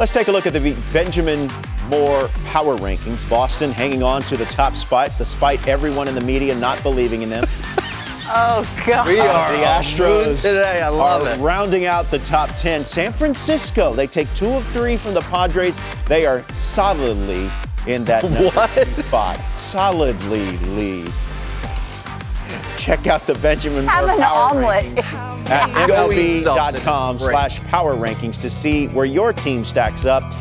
Let's take a look at the Benjamin Moore power rankings. Boston hanging on to the top spot despite everyone in the media not believing in them. Oh, God. We are the Astros today. I love are it. rounding out the top 10. San Francisco, they take two of three from the Padres. They are solidly in that number What? spot. Solidly lead. Check out the Benjamin Have Moore an power omelet. rankings at Go eat something. MLB.com slash power rankings to see where your team stacks up.